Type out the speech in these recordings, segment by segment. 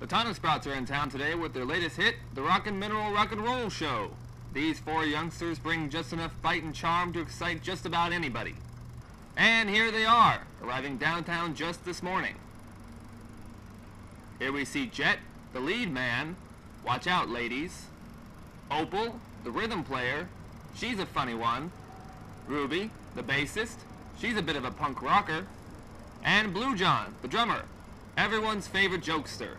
The Tonic Sprouts are in town today with their latest hit, the Rockin' Mineral Rock and Roll Show. These four youngsters bring just enough bite and charm to excite just about anybody. And here they are, arriving downtown just this morning. Here we see Jet, the lead man. Watch out, ladies. Opal, the rhythm player. She's a funny one. Ruby, the bassist. She's a bit of a punk rocker. And Blue John, the drummer. Everyone's favorite jokester.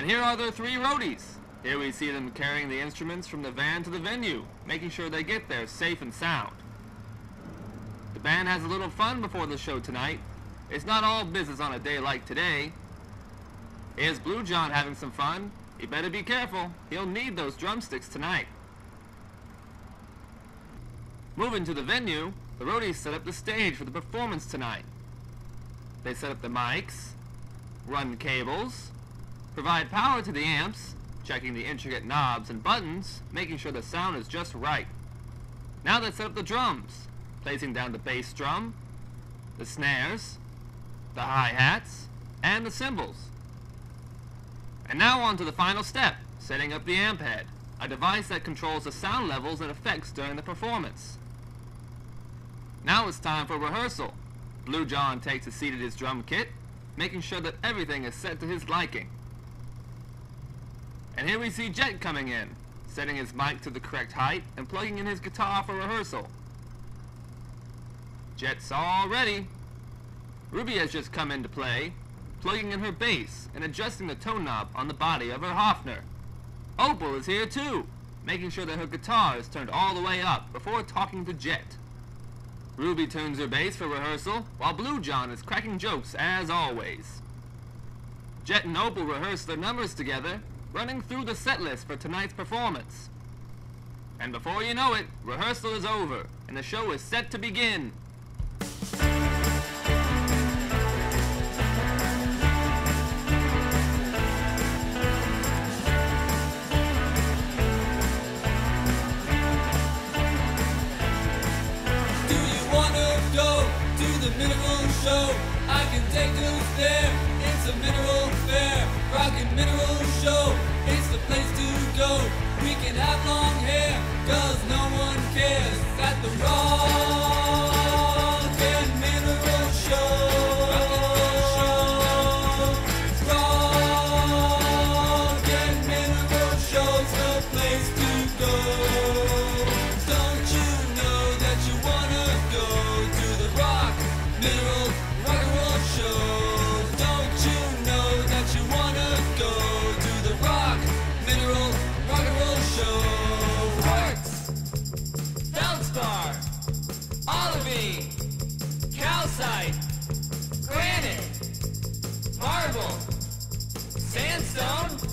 And here are their three roadies. Here we see them carrying the instruments from the van to the venue, making sure they get there safe and sound. The band has a little fun before the show tonight. It's not all business on a day like today. Here's Blue John having some fun. You better be careful. He'll need those drumsticks tonight. Moving to the venue, the roadies set up the stage for the performance tonight. They set up the mics, run cables, provide power to the amps, checking the intricate knobs and buttons, making sure the sound is just right. Now let's set up the drums, placing down the bass drum, the snares, the hi-hats, and the cymbals. And now on to the final step, setting up the amp head, a device that controls the sound levels and effects during the performance. Now it's time for rehearsal. Blue John takes a seat at his drum kit, making sure that everything is set to his liking. And here we see Jet coming in, setting his mic to the correct height and plugging in his guitar for rehearsal. Jet's all ready. Ruby has just come in to play, plugging in her bass and adjusting the tone knob on the body of her Hofner. Opal is here too, making sure that her guitar is turned all the way up before talking to Jet. Ruby tunes her bass for rehearsal, while Blue John is cracking jokes as always. Jet and Opal rehearse their numbers together, running through the set list for tonight's performance. And before you know it, rehearsal is over, and the show is set to begin. Do you wanna go to the mineral show? I can take you there. It's a mineral fair, mineral show. It's the place to go. We can have long hair, cause no one cares at the rockin' Calcite, granite, marble, sandstone,